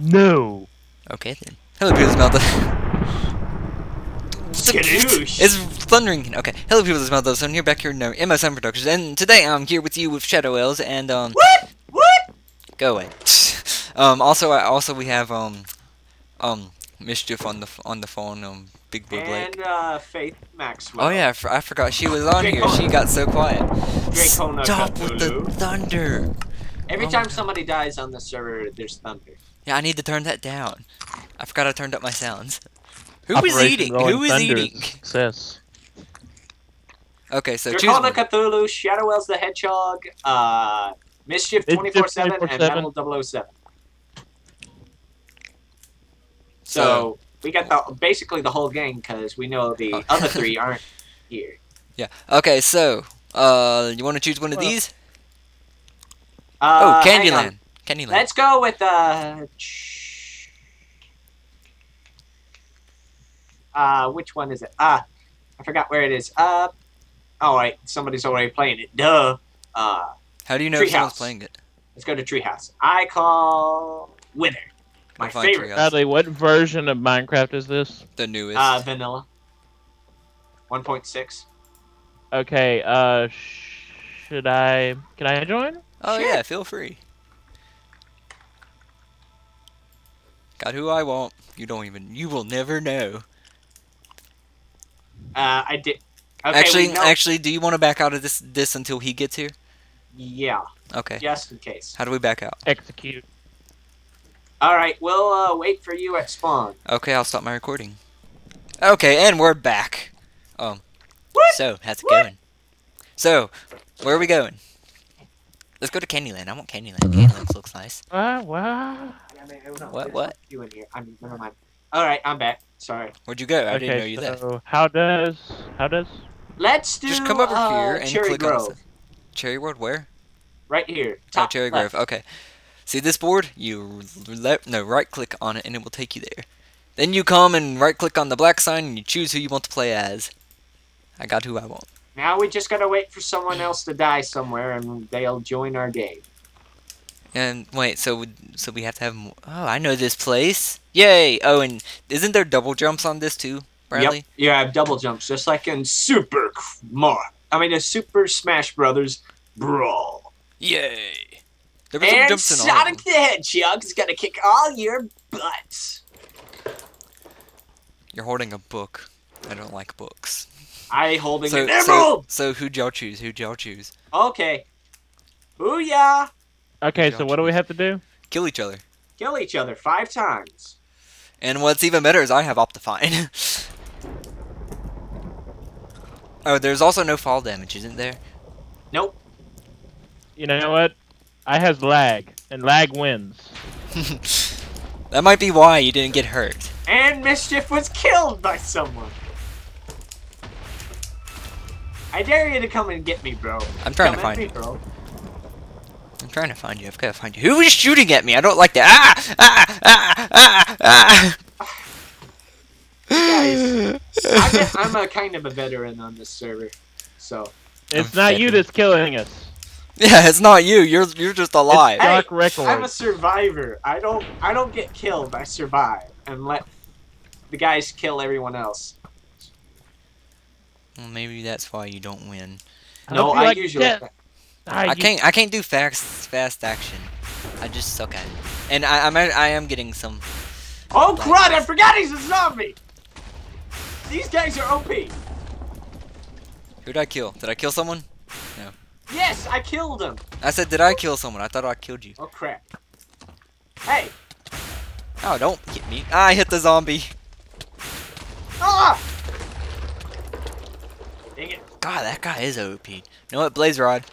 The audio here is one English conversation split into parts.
No. Okay then. Hello, people. Smell the. Skadoosh. It's thundering. Okay. Hello, people. Smell the. So I'm here back here in uh, MSM Productions, and today I'm here with you with Shadow Elves and um. What? What? Go away. um. Also, I also we have um, um, mischief on the on the phone. Um, Big Blue Blake. And uh, Faith Maxwell. Oh yeah, I, f- I forgot she was on here. She got so quiet. Dracona Stop with the thunder. Every Oh time somebody dies on the server, there's thunder. Yeah, I need to turn that down. I forgot I turned up my sounds. Who is Operation eating? Rolling Who is Thunder eating? a Success. Okay, so choose Dracona one. Cthulhu, Shadow Wells the Hedgehog, uh, Mischief Mischief 24-7, and 24/7. Metal 007. So, we got the basically the whole gang because we know the Oh. other three aren't here. Yeah. Okay, so uh, you want to choose one of Well- these? Uh, oh, hang on. Candyland. Candyland. Let's go with uh, uh, which one is it? Ah, I forgot where it is. Uh, all right, somebody's already playing it. Duh. Uh, How do you know if someone's Treehouse. playing it? let's go to Treehouse. I call Wither, my Go find favorite. Treehouse. Bradley, what version of Minecraft is this? The newest. Uh, vanilla. 1.6. Okay, uh, should I, can I join? oh sure. yeah, feel free. Got who I want. You don't even. You will never know. Uh, I did. Okay, actually, actually, do you want to back out of this this until he gets here? yeah, Okay. just in case. How do we back out? Execute. All right, we'll uh, wait for you at spawn. Okay, I'll stop my recording. Okay, and we're back. Um. What? So, how's it What? going? So, where are we going? Let's go to Candyland. I want Candyland. Candyland looks nice. Ah, wow. What, what? You in here? I'm never mind. All right, I'm back. Sorry. Where'd you go? I didn't know Okay, you left. so how does, how does, Let's do. Just come over uh, here and Cherry click on Grove. this. Cherry World, where? Right here. Oh, Top Cherry left. Grove. Okay. See this board? You left, no, right click on it and it will take you there. Then you come and right click on the black sign and you choose who you want to play as. I got who I want. Now we just gotta wait for someone else to die somewhere, and they'll join our game. And wait, so we- so we have to have. More. Oh, I know this place. Yay! Oh, and isn't there double jumps on this too, Bradley? Yep. You have double jumps, just like in Super Mar. I mean, a Super Smash Brothers Brawl. Yay! There double And jumps in Sonic the Hedgehog is gonna kick all your butts. You're holding a book. I don't like books. I holding So, an so, emerald. so who'd y'all choose? Who'd y'all choose? Okay. Booyah! okay, so what do we have to do? Kill each other. Kill each other five times. And what's even better is I have Optifine. oh, there's also no fall damage, isn't there? Nope. You know what? I has lag, and lag wins. that might be why you didn't get hurt. And Mischief was killed by someone. I dare you to come and get me, bro. I'm trying come to find me, you. bro. I'm trying to find you. I've got to find you. Who is shooting at me? I don't like that. Ah! Ah! Ah! Ah! Ah! Guys, I'm a, I'm a kind of a veteran on this server, so It's I'm not you that's killing us. yeah, it's not you. You're you're just alive. Hey, Dark record. I'm a survivor. I don't I don't get killed. I survive and let the guys kill everyone else. Well, maybe that's why you don't win. No, hope I like usually. death. Ah, I can't I can't do fast fast action. I just suck at it. And I I'm, I am getting some. Oh crud! I forgot he's a zombie. These guys are OP. Who did I kill? Did I kill someone? No. Yes, I killed him. I said, did I kill someone? I thought I killed you. Oh crap. Hey. Oh, don't hit me. I hit the zombie. Ah! Dang it. God, that guy is OP. You know what? Blaze Rod.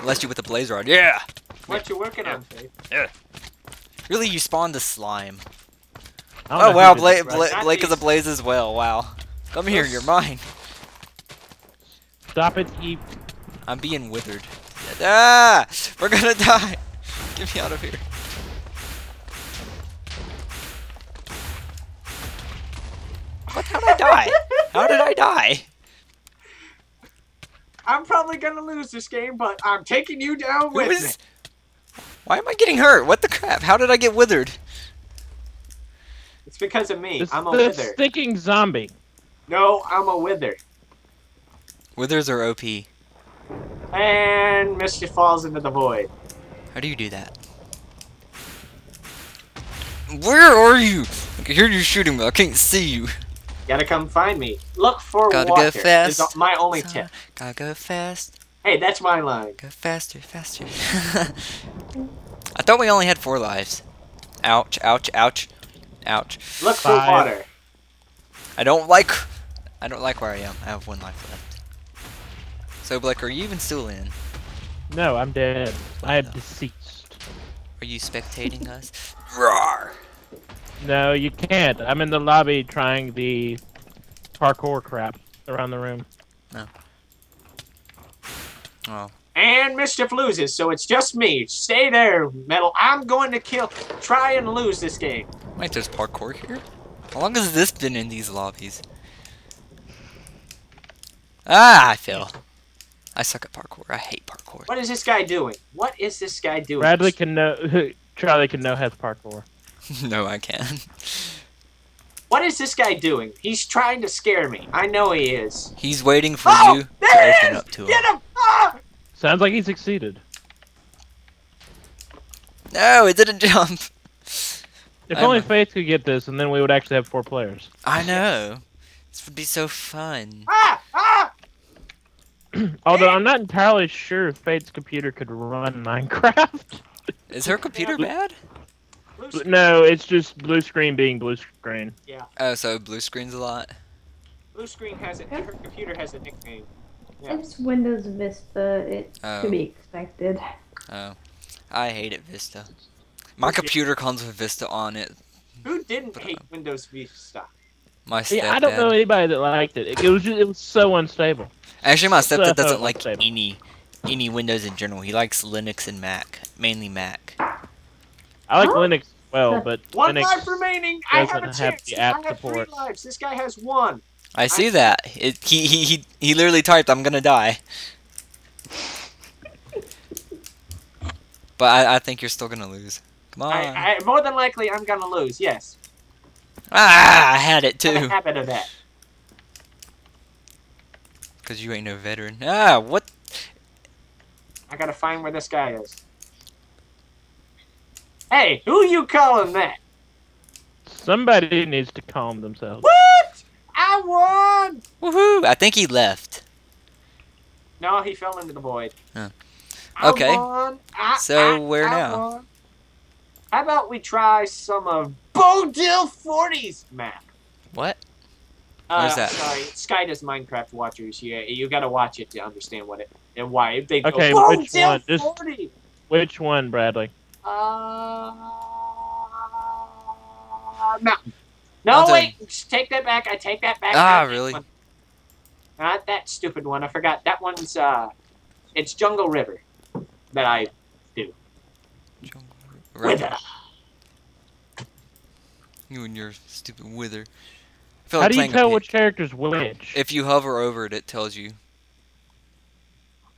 Unless you with the Blaze Rod. Yeah! What you working on, Faith? Really, you spawned the slime. I don't know Oh, wow. did Bla Bla right? Blake is a. Blaze as well. Wow. Come here, you're mine. Stop it, you. I'm being withered. Ah! We're gonna die! Get me out of here. What? How'd I die? How did I die? I'm probably gonna lose this game, but I'm taking you down with is... me. Why am I getting hurt? What the crap? How did I get withered? It's because of me. This, I'm a the wither. stinking zombie. No, I'm a wither. Withers are OP. And Mischief falls into the void. How do you do that? Where are you? I can hear you shooting, but I can't see you. Gotta come find me. Look for Gotta go fast. Is my only tip. Gotta go fast. Hey, that's my line. Go faster, faster. I thought we only had four lives. Ouch, ouch, ouch, ouch. Look for water. I don't like. I don't like where I am. I have one life left. So, Blake, are you even still in? No, I'm dead. I am deceased. Are you spectating us? Roar! No, you can't. I'm in the lobby trying the parkour crap around the room. No. Oh, And Mischief loses, so it's just me. Stay there, Metal. I'm going to kill. Try and lose this game. wait, there's parkour here? How long has this been in these lobbies? Ah, I fell. I suck at parkour. I hate parkour. What is this guy doing? What is this guy doing? Bradley can know. Charlie can know has parkour. no, I can't. What is this guy doing? He's trying to scare me. I know he is. He's waiting for oh, you to he open is! up to him. Get him! Ah! Sounds like he succeeded. No, it didn't jump. If I'm- only Faith could get this, and then we would actually have four players. I know. This would be so fun. Ah! Ah! Although I'm not entirely sure if Faith's computer could run Minecraft. Is her computer bad? Blue no, it's just blue screen being blue screen. Yeah. Oh, so blue screens a lot. Blue screen has it. Her computer has a nickname. Yeah. It's Windows Vista. It's Oh. to be expected. Oh, I hate it, Vista. My computer comes with Vista on it. Who didn't But, hate um, Windows Vista? My stepdad. Yeah, I don't know anybody that liked it. It, it was just, it was so unstable. Actually, my So stepdad doesn't like any any Windows in general. He likes Linux and Mac, mainly Mac. I like Huh? Linux as well, but One Linux. life remaining. I have a doesn't have chance. the I app have three support. lives. This guy has one. I see that. It, he, he he he literally typed, "I'm gonna die." But I, I think you're still gonna lose. Come on. I, I, more than likely, I'm gonna lose. Yes. ah, I had it I have a too. habit of that. Cause you ain't no veteran. Ah, what? I gotta find where this guy is. Hey, who you calling that? Somebody needs to calm themselves. What? I won. Woohoo! I think he left. No, he fell into the void. Huh. I Okay. won. I- So, I- where I now? won. How about we try some of Bodil 40's map? What? Uh, Where's that? Sorry, Sky does Minecraft watchers. Yeah, you gotta watch it to understand what it and why. If they go, Okay, Bodil which one? Just- Which one, Bradley? Uh, mountain. No, Mountain. wait. just Take that back. I take that back. Ah, Not that really? one. Not that stupid one. I forgot. That one's uh, it's Jungle River. That I do. Jungle River. Wither. You and your stupid wither. I feel How like do you playing a tell pig. which character's which? If you hover over it, it tells you.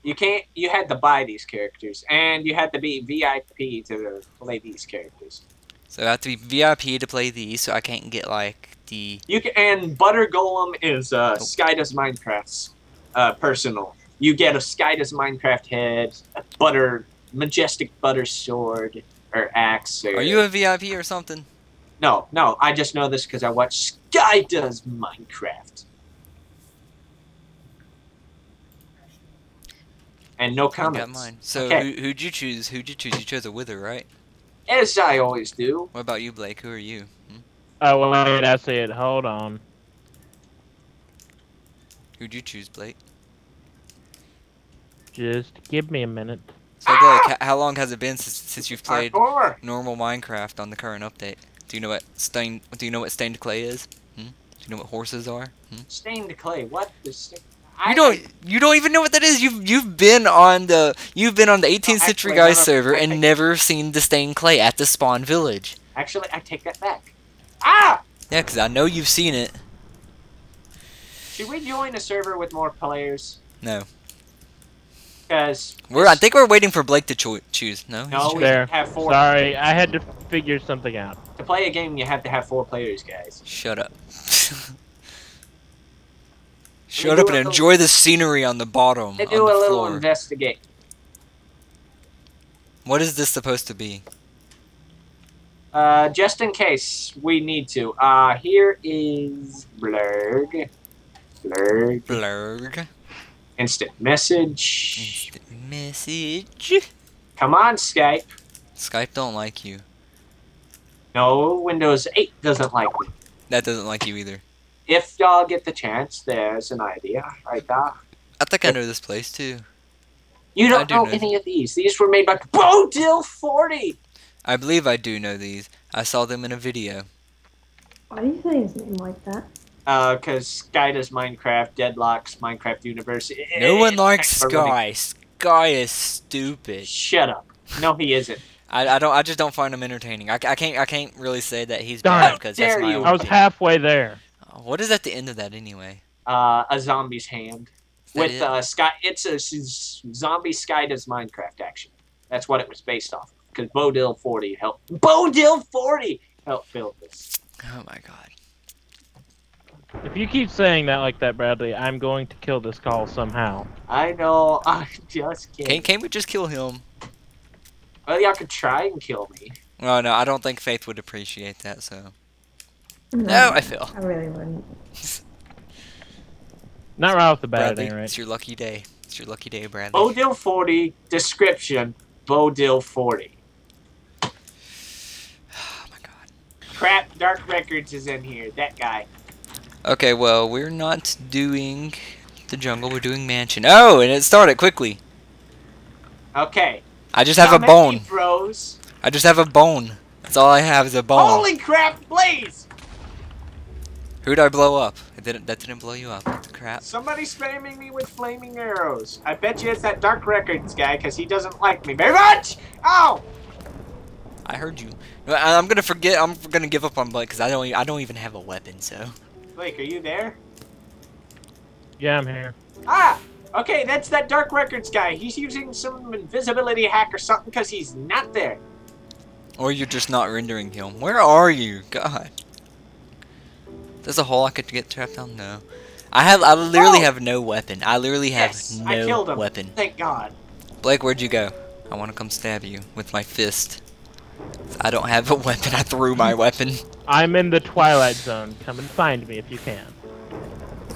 You can't. You had to buy these characters, and you had to be VIP to play these characters. So I have to be VIP to play these, so I can't get like the. You can. And Butter Golem is uh, Oh. Sky Does Minecraft's uh, personal. You get a Sky Does Minecraft head, a Butter Majestic Butter sword or axe. Or, Are you a VIP or something? No, no. I just know this because I watch Sky Does Minecraft. And no I comments. got mine. So Okay. who, who'd you choose? Who'd you choose? You chose a wither, right? As I always do. What about you, Blake? Who are you? Hmm? Oh, well, wait, I see it. Hold on. Who'd you choose, Blake? Just give me a minute. So Blake, h- how long has it been since, since you've played Parkour. normal Minecraft on the current update? Do you know what stained? Do you know what stained clay is? Hmm? Do you know what horses are? Hmm? Stained clay. What the? St- You don't. You don't even know what that is. You've you've been on the you've been on the 18th Century actually, Guys never- server I- and never seen the stained clay at the spawn village. Actually, I take that back. Ah! Yeah, 'cause I know you've seen it. Should we join a server with more players? No. Because We're. I think we're waiting for Blake to cho- choose. No. he's no, choosing. we There. have four. Sorry, I had to figure something out. To play a game, you have to have four players, guys. Shut up. Shut up and little- enjoy the scenery on the bottom. They do the a little floor. investigate. What is this supposed to be? Uh, just in case we need to. Uh, here is blurg. Blurg. Blurg. Instant message. Instant message. Come on, Skype. Skype don't like you. No, Windows 8 doesn't like me. That doesn't like you either. If y'all get the chance, there's an idea right there. I think I know this place too. You don't do know know any of these. These were made by Bodil 40. I believe I do know these. I saw them in a video. Why do you say his name like that? Uh, cause Sky does Minecraft, Deadlox, Minecraft Universe. No it- one likes kind of Sky. Sky is stupid. Shut up. No, he isn't. I, I don't. I just don't find him entertaining. I, I can't. I can't really say that he's Darn. bad because that's my you. own I was halfway there. What is at the end of that anyway? Uh, a zombie's hand that with it? uh Sky. It's a s- zombie Sky does Minecraft action. That's what it was based off. Because Bodil 40 helped. Bodil 40 helped build this. Oh my god. If you keep saying that like that, Bradley, I'm going to kill this call somehow. I know. I just can't. Can't, can't we just kill him? Well, y'all could try and kill me. Oh no, I don't think Faith would appreciate that. So No, no, I fail. I really wouldn't. Not right off the bat, Bradley, at any it's your lucky day. It's your lucky day, Bradley. Bodil 40 description. Bodil 40. Oh my god. Crap. Dark Records is in here. That guy. Okay, well we're not doing the jungle. We're doing mansion. Oh, and it started quickly. Okay. I just have a How many bone. Bros. I just have a bone. That's all I have is a bone. Holy crap, Blaze! Who'd I blow up? It didn't. That didn't blow you up. What the crap? Somebody's spamming me with flaming arrows. I bet you it's that Dark Records guy because he doesn't like me very much. Ow! I heard you. I- I'm gonna forget. I'm gonna give up on Blake because I don't. e- I don't even have a weapon. So. Blake, are you there? Yeah, I'm here. Ah! Okay, that's that Dark Records guy. He's using some invisibility hack or something because he's not there. Or you're just not rendering him. Where are you? God. There's a hole I could get trapped down? No. I have. I literally Oh! have no weapon. I literally have yes, no I killed him. weapon. Thank God. Blake, where'd you go? I want to come stab you with my fist. I don't have a weapon. I threw my weapon. I'm in the Twilight Zone. Come and find me if you can.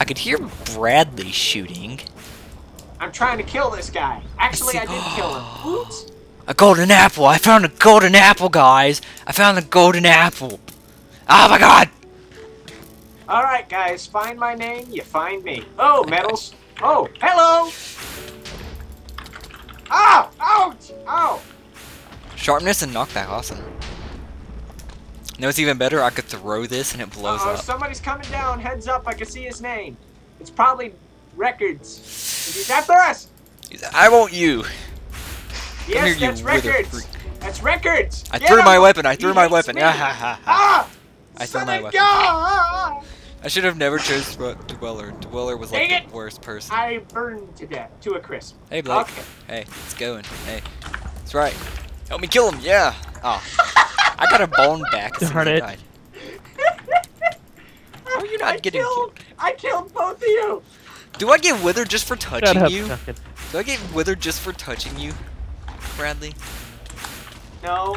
I could hear Bradley shooting. I'm trying to kill this guy. Actually, I didn't kill him. Oops. A golden apple! I found a golden apple, guys! I found a golden apple! Oh my god! All right, guys, find my name. You find me. Oh, medals. Oh, hello. Ah! Ouch! Ow! Sharpness and knockback, awesome. You know what's even better? I could throw this and it blows Uh-oh, up. somebody's coming down. Heads up, I can see his name. It's probably Records. He's after us. He's- I want you! Yes, here, that's wither Records. That's Records. I Get threw him. my weapon, I He threw my weapon. Ah, ha, ha, ha. Ah! I threw my weapon. God! I should have never chose Dweller. Dweller was like Dang the it! worst person. I burned to death to a crisp. Hey Blake. Okay. Hey, it's going. Hey. That's right. Help me kill him, yeah! Oh. I got a bone back as soon Darn as I it. died. How are you not I getting killed, I killed both of you. Do I get withered just for touching up, you? Duncan. Do I get withered just for touching you, Bradley? No.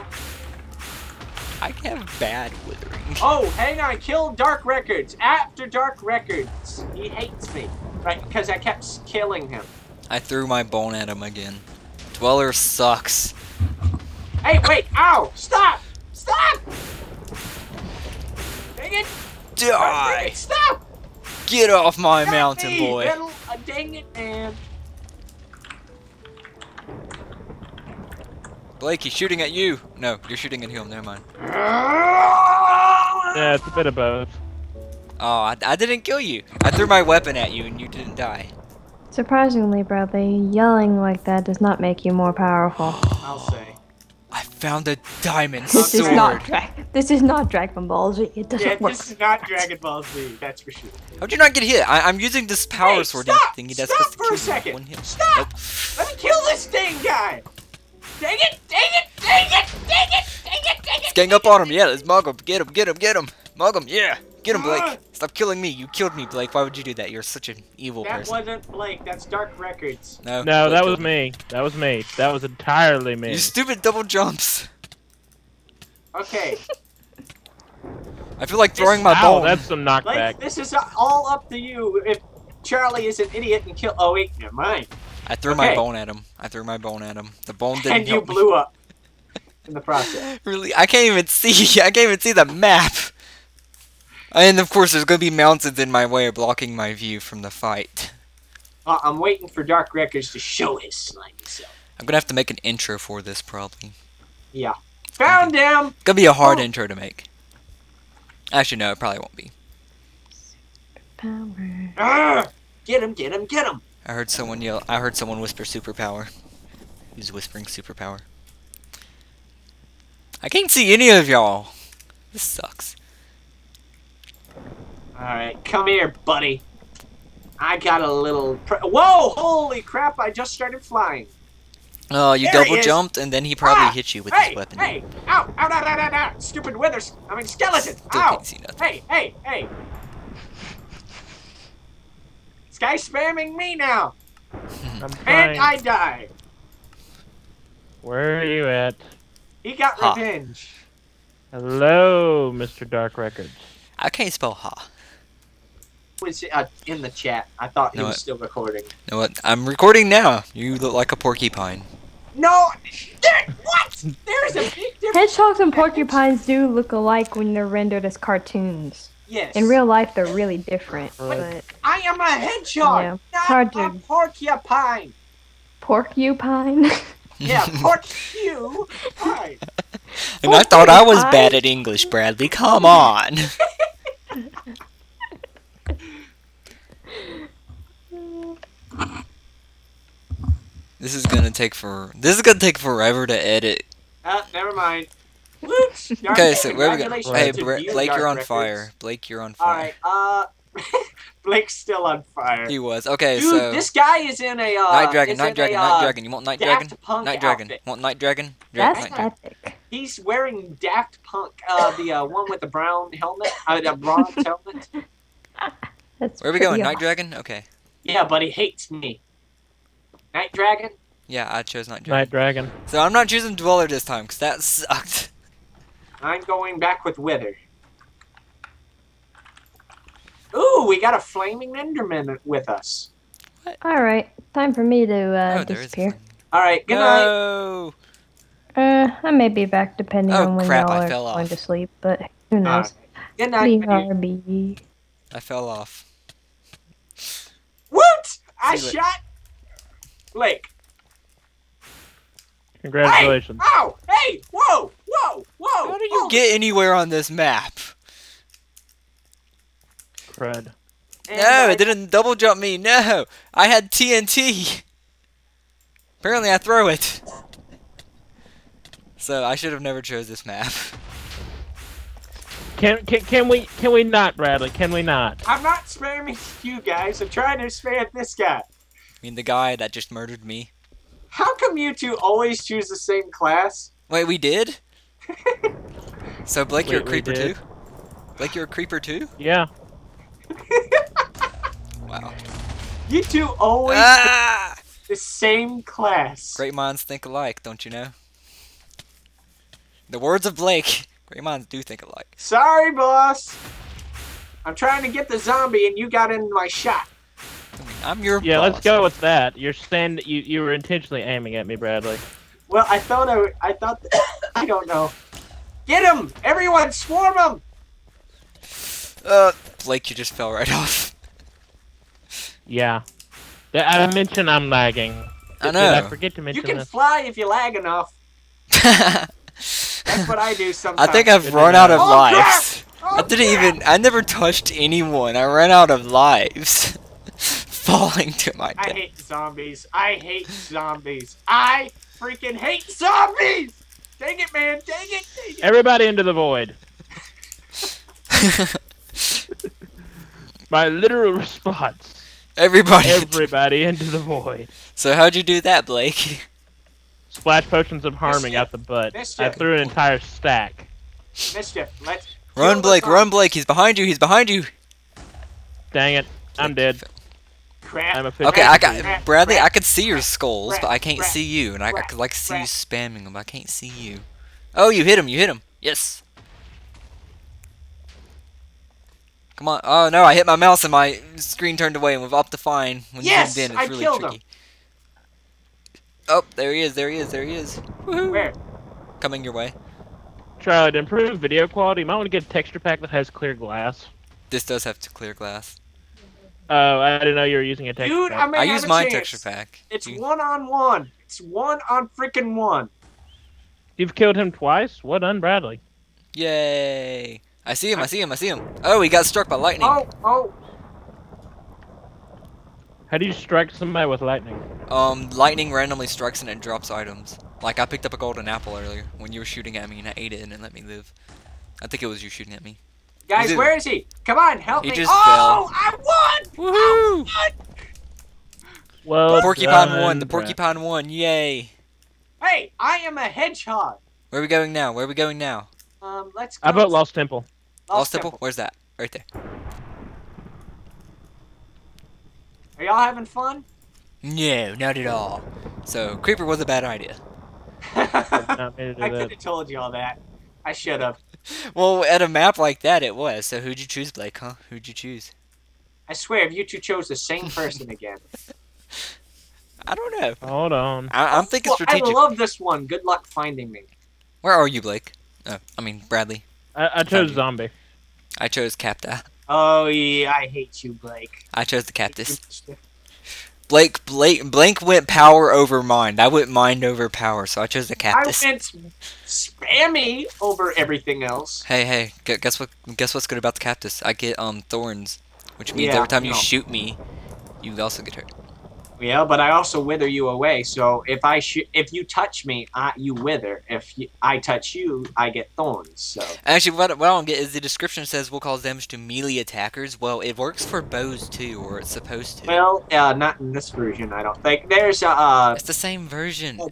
I have bad withering. Oh, hang on. Kill Dark Records. After Dark Records. He hates me. Right, because I kept killing him. I threw my bone at him again. Dweller sucks. Hey, wait. Ow. Stop. Stop. Dang it. Dang Die! it. Stop. Get off my Stop mountain, me, boy. Little, uh, dang it, man. Blake, he's shooting at you. No, you're shooting at him. Never mind. Yeah, it's a bit of both. Oh, I, I didn't kill you. I threw my weapon at you and you didn't die. Surprisingly, Bradley, yelling like that does not make you more powerful. I'll say. I found a diamond This is not Dra- This is not Dragon Ball Z. It doesn't Yeah, work. this is not Dragon Ball Z, that's for sure. How'd you not get hit? I, I'm using this power Hey, sword stop! thingy that's Stop supposed to for a kill you second! one hit. Stop! Nope. Let me kill this dang guy! Dang it! Dang it! Dang it! Dang it! Dang it! Dang it! Gang up on him. Yeah, let's mug him. Get him. Get him. Get him. Mug him. Yeah. Get him, Ah! Blake. Stop killing me. You killed me, Blake. Why would you do that? You're such an evil That person. wasn't Blake, that's Dark Records. No. No, Blake that was me. That was me. That was entirely me. You stupid double jumps. Okay, I feel like throwing my Ow, bone. that's some knockback. Blake, this is all up to you. If Charlie is an idiot and kill. Oh wait, never mind. I threw my bone at him. I threw my bone at him. The bone didn't And you help me. blew up in the process. Really, I can't even see. I can't even see the map. And of course, there's gonna be mountains in my way, blocking my view from the fight. Uh, I'm waiting for Dark Records to show his slimy self. I'm gonna have to make an intro for this, probably. Yeah. Found him! Gonna be a hard Oh. intro to make. Actually, no, it probably won't be. Power. Arr! Get him, get him, get him! I heard someone yell. I heard someone whisper superpower. He's whispering superpower? I can't see any of y'all. This sucks. Alright, come here, buddy. I got a little. Whoa! Holy crap, I just started flying. Oh, you There double jumped, and then he probably Ah! hit you with hey, his weapon. Hey! Ow! Ow! Ow! Ow! Ow! ow. Stupid withers! I mean, skeleton! Still Ow! can't see nothing. Hey! Hey! Hey! This guy's spamming me now! And. I die! Where are you at? He got Ha. revenge. Hello, Mr. Dark Records. I can't spell ha. Was uh, in the chat. I thought he No, was it- still recording. You know what? I'm recording now. You look like a porcupine. No! There, what? There's a big difference. Hedgehogs and porcupines do look alike when they're rendered as cartoons. Yes. In real life, they're really different. Right. But I am a hedgehog, Yeah, not hard a to- porcupine. porcupine. Yeah, porcupine. And I thought I was bad at English, Bradley. Come on. this is gonna take for. This is gonna take forever to edit. Ah, never mind. Whoops. Dark Okay, so where we go? Hey, to Bra- you, Blake, you're on Records. fire. Blake, you're on fire. right. Uh, Blake's still on fire. He was. Okay, Dude, so this guy is in a uh, Night Dragon, Night Dragon, a, Night uh, Dragon. You want Night Daft Dragon? Punk Night Dragon. outfit. Want Night Dragon? Dra- That's Night Dragon. epic. He's wearing Daft Punk, uh, the uh, one with the brown helmet, uh, the bronze helmet. That's Where are we going? pretty Night awesome. Dragon? Okay. Yeah, but he hates me. Night Dragon. Yeah, I chose Night Dragon. Night Dragon. So I'm not choosing Dweller this time, because that sucked. I'm going back with Wither. Ooh, we got a flaming Enderman with us. All right, time for me to uh, oh, there is a disappear. All right, good night. Uh, I may be back depending Oh, on when crap, y'all I are fell going off. to sleep, but who knows? Good night. BRB. I fell off. Woot! I See shot Blake. Congratulations. Hey! Ow! Hey! Whoa! Whoa! Whoa! How do you Holy- get anywhere on this map? Crud. And No, I- it didn't double jump me. No, I had TNT. Apparently, I throw it. So I should have never chose this map. Can, can can we can we not, Bradley? Can we not? I'm not spamming you guys. I'm trying to spam this guy. I mean, the guy that just murdered me. How come you two always choose the same class? Wait, we did? So Blake, you're a creeper too? Blake, you're a creeper too? Yeah. Wow. You two always Ah! the same class. Great minds think alike, don't you know? The words of Blake. Great minds do think alike. Sorry, boss. I'm trying to get the zombie and you got in my shot. I mean, I'm your Yeah, let's go with that. You're saying that you, you were intentionally aiming at me, Bradley. Well, I thought I, I thought I don't know. Get him! Everyone, swarm him! Uh, Blake, you just fell right off. Yeah. I mentioned I'm lagging. I Did I forget to mention You mention can this? fly if you lag enough. That's what I do sometimes. I think I've Good run to out of. Oh, lives. Oh, I didn't crap! even. I never touched anyone. I ran out of lives. Falling to my death. I hate zombies. I hate zombies. I freaking hate zombies! Dang it, man! Dang it! Dang it! Everybody into the void. My literal response. Everybody. Everybody into the void. so how'd you do that, Blake? Splash potions of harming Mischief. out the butt. I threw an entire stack. Mischief, let's. Run, Blake. Run, Blake. He's behind you. He's behind you. Dang it. I'm dead. Crap. I'm a Okay, I got rat, Bradley. I rat, could see your skulls, rat, but I can't rat, see you, and I, I could like see you spamming them. I can't see you. Oh, you hit him. You hit him. Yes. Come on. Oh no, I hit my mouse and my screen turned away and with Optifine when Yes, zoomed in, it's I really killed him. tricky. Oh, there he is. There he is. There he is. Woohoo. Where? Coming your way. Try to improve video quality, you might want to get a texture pack that has clear glass. This does have to clear glass. Oh, I didn't know you were using a texture Dude, pack. I may I have use a my chance. texture pack. It's you- one on one. It's one on freaking one. You've killed him twice? Well done, Bradley. Yay! I see him. I see him. I see him. Oh, he got struck by lightning. Oh, oh. How do you strike somebody with lightning? Um, lightning randomly strikes and it drops items. Like I picked up a golden apple earlier when you were shooting at me and I ate it and it let me live. I think it was you shooting at me. Guys, did- where is he? Come on, help He me. just oh, I won! Woohoo! Well, The porcupine done, won. The porcupine won. Yay! Hey, I am a hedgehog. Where are we going now? Where are we going now? Um, let's go. How about Lost Temple? Lost Temple? Where's that? Right there. Are y'all having fun? No, not at all. So, creeper was a bad idea. Not me to do I could have told y'all that. I should have. Well, at a map like that, it was. So, who'd you choose, Blake? Huh? Who'd you choose? I swear, if you two chose the same person again. I don't know. Hold on. I- I'm thinking Well, strategic. I love this one. Good luck finding me. Where are you, Blake? Oh, I mean Bradley. I, I chose you. zombie. I chose Capta. Oh yeah, I hate you, Blake. I chose the cactus. Blake, Blake, Blank went power over mind. I went mind over power, so I chose the cactus. I went spammy over everything else. Hey, hey, guess what? Guess what's good about the cactus? I get um thorns, which means Yeah, every time you no. shoot me, you also get hurt. Yeah, but I also wither you away. So if I sh- if you touch me, I, you wither. If you, I touch you, I get thorns. So Actually, what, what I don't get is the description says will cause damage to melee attackers. Well, it works for bows too, or it's supposed to. well, uh, not in this version. I don't think there's a uh, it's the same version. Oh.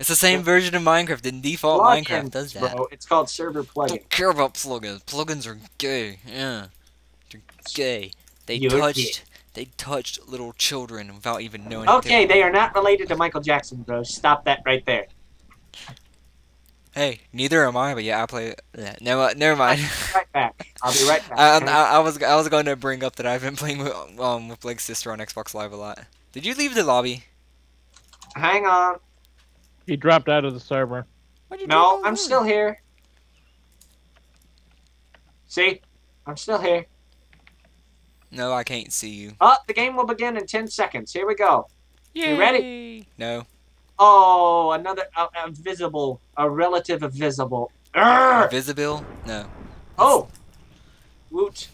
It's the same version of Minecraft. The default plugins, Minecraft does that. bro. It's called server plugin. Don't care about plugins. Plugins are gay. Yeah, they're gay. They You're touched. They touched little children without even knowing. Okay, were- they are not related to Michael Jackson, bro. Stop that right there. Hey, neither am I. But yeah, I play. Yeah, no, uh, never mind. Right back. I'll be right back. I, okay? I, I was I was going to bring up that I've been playing with um with Blake's sister on Xbox Live a lot. Did you leave the lobby? Hang on. He dropped out of the server. Why'd you No. I'm still here. See? I'm still here. No, I can't see you. Oh, the game will begin in 10 seconds. Here we go. You ready? No. Oh, another uh, a a relative of visible. Urgh! Invisible? No. Oh! Woot.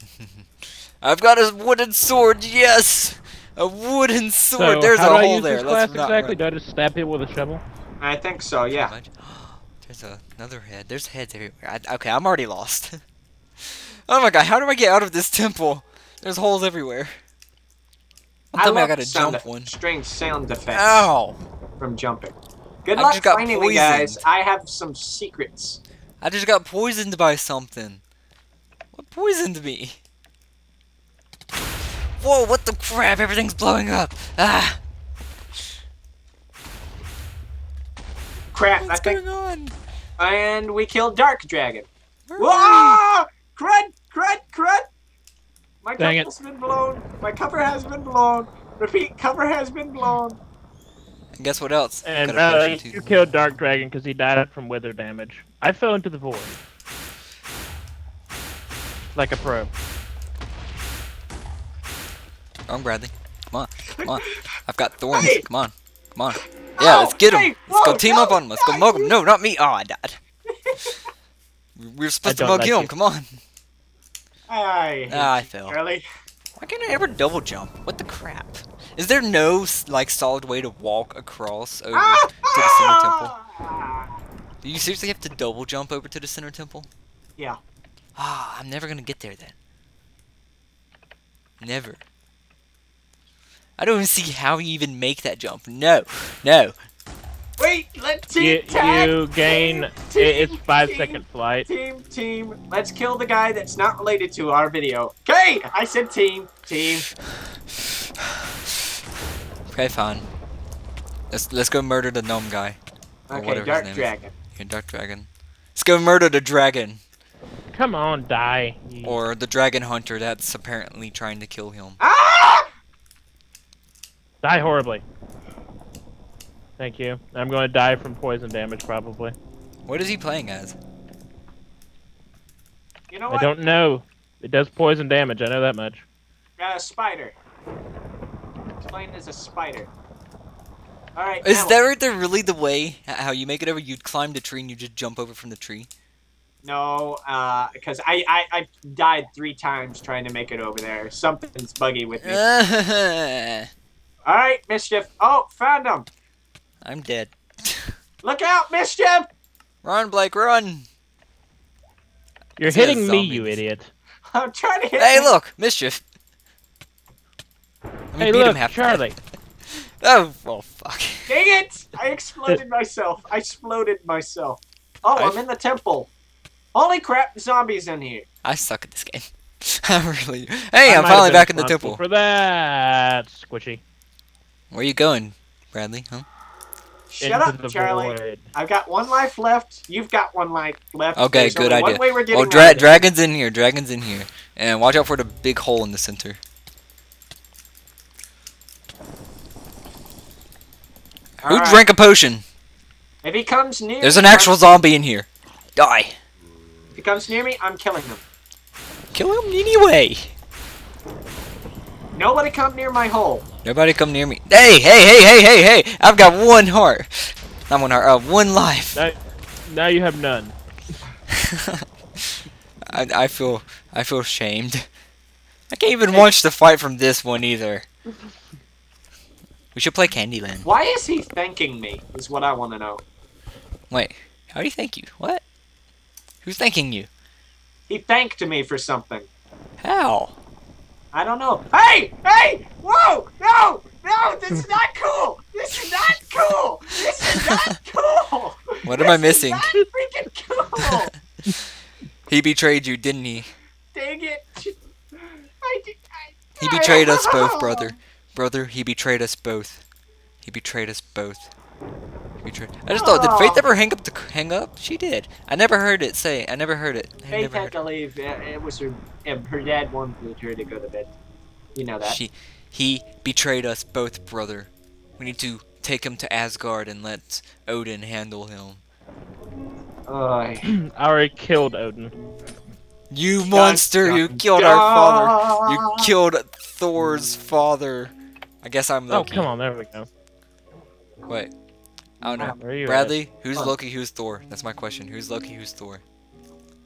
I've got a wooden sword. Yes, a wooden sword. So, There's how a do I hole use there. this Let's class not exactly? run. Do I just stab people with a shovel? I think so, yeah. There's a, another head. There's heads everywhere. I, okay, I'm already lost. oh my god, how do I get out of this temple? There's holes everywhere. Don't tell me I gotta jump one. Strange sound effects Ow! from jumping. Good I luck finding me, guys. I have some secrets. I just got poisoned by something. What poisoned me? Whoa, what the crap? Everything's blowing up. Ah! Crap, I What's think. going on? And we killed Dark Dragon. Hooray! Whoa! Crud! Crud! Crud! My Dang cover has been blown. My cover has been blown. Repeat, cover has been blown. And guess what else? And Got uh, potion you killed Dark Dragon because he died from wither damage. I fell into the void. Like a pro. Wrong, Bradley. Come on, come on. I've got thorns. Hey! Come on, come on. Yeah, let's get him. hey, let's go team no, up on him. Let's go mug him. No, not me. Oh, I died. We we were supposed to mug like him. you. Come on. I Ah, I fell. Charlie. Why can't I ever double jump? What the crap? Is there no like solid way to walk across over to the center temple? Do you seriously have to double jump over to the center temple? Yeah. Ah, I'm never gonna get there then. Never. I don't even see how you even make that jump. No, no. Wait, let team You, tag. you gain. team, it's team, five team, second flight. Team, team. Let's kill the guy that's not related to our video. Okay, I said team, team. Okay, fine. Let's let's go murder the gnome guy. Or Okay, whatever his Dark name is. Dragon. Yeah, Dark Dragon. Let's go murder the dragon. Come on, die. Or the dragon hunter that's apparently trying to kill him. Ah! Die horribly. Thank you. I'm going to die from poison damage probably. What is he playing as? You know what? I don't know. It does poison damage. I know that much. Uh, spider. Explain as a spider. All right. Is now- that right there really the way how you make it over? You'd climb the tree and you just jump over from the tree. No, uh, because I, I I died three times trying to make it over there. Something's buggy with me. All right, mischief. Oh, found him. Dead. Look out, mischief! Run, Blake, run! You're It's hitting me, you idiot. I'm trying to hit. Hey, him. look, mischief. Let me Hey, beat him look, half Charlie. Oh, well, fuck. Dang it! I exploded myself. I exploded myself. Oh, I'm I've- in the temple. Holy crap! Zombies in here. I suck at this game. I really. Hey, I I'm might have finally been back in the responsible temple. For that, squishy. Where are you going, Bradley? Huh? Shut up, Charlie. void. I've got one life left. You've got one life left. Okay, There's good idea. One way we're getting Oh, dra- of dragon's in here. Dragon's in here. And watch out for the big hole in the center. All Who right. drank a potion? If he comes near, There's an actual I'm- zombie in here. Die. If he comes near me, I'm killing him. Kill him anyway. Nobody come near my hole. Nobody come near me. Hey, hey, hey, hey, hey, hey! I've got one heart. Not one heart. Uh, one life. Now, now you have none. I, I feel I feel shamed. I can't even watch the fight from this one either. We should play Candyland. Why is he thanking me? Is what I want to know. Wait, how do you thank you? What? Who's thanking you? He thanked me for something. How? I don't know. Hey! Hey! Whoa! No! No! This is not cool! This is not cool! This is not cool! What am I missing? not freaking cool! He betrayed you, didn't he? Dang it! I did. I, He betrayed us both, brother. Brother, he betrayed us both. He betrayed us both. He betrayed. I just thought, did Faith oh. ever hang up the hang up? She did. I never heard it say. I never heard it. I Faith had to leave. It it was her. Her dad wanted her to go to bed. You know that. She, he betrayed us both, brother. We need to take him to Asgard and let Odin handle him. I already killed Odin. You monster! You killed our father. You killed Thor's father. I guess I'm the. Oh, come on. There we go. Wait. I don't know. Where are you at? Bradley, who's Huh. Loki? Who's Thor? That's my question. Who's Loki? Who's Thor?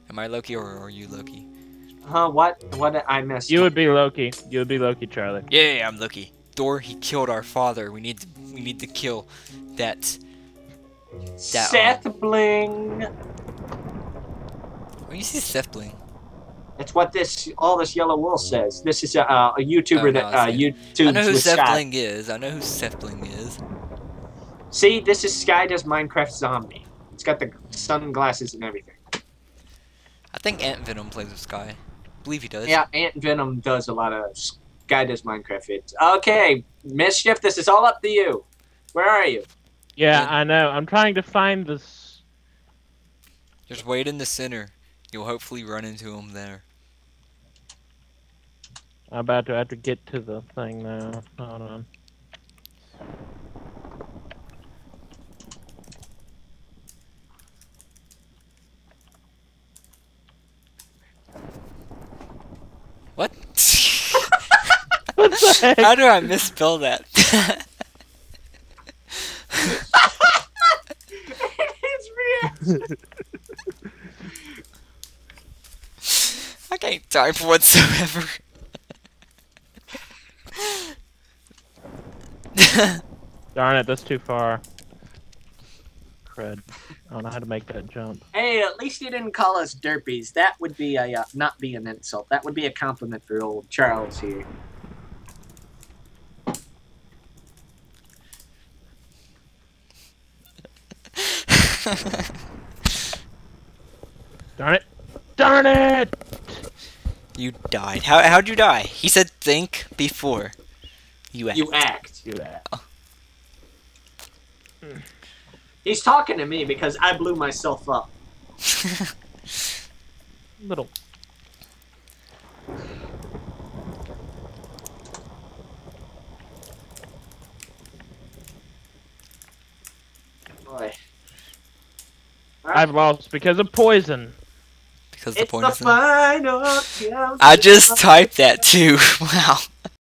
Am I Loki or are you Loki? Huh? What? What did I missed? You would be Loki. You would be Loki, Charlie. Yeah, I'm Loki. Thor, he killed our father. We need to, we need to kill that. Seth Bling. When you see Seth Bling, That's what this all this yellow wool says. This is a, uh, a YouTuber Oh, no, that uh, YouTube I know who with Seth Bling is. I know who Seth Bling is. See, this is Sky does Minecraft Zombie. It's got the sunglasses and everything. I think Ant Venom plays with Sky. I believe he does. Yeah, Ant Venom does a lot of Sky does Minecraft vids. Okay, Mischief, this is all up to you. Where are you? Yeah, Yeah. I know. I'm trying to find this. Just wait in the center. You'll hopefully run into him there. I'm about to have to get to the thing now. Hold on. What? What the heck? How do I misspell that? it's real. I can't type whatsoever. Darn it, that's too far. Crud. I don't know how to make that jump. Hey, at least you didn't call us derpies. That would be a uh, not be an insult. That would be a compliment for old Charles here. Darn it! Darn it! you died. How how'd you die? He said think before. You act. You act. Do that. He's talking to me because I blew myself up. Little. Boy. I've lost because of poison. because the It's point the final. I just typed that too. Wow.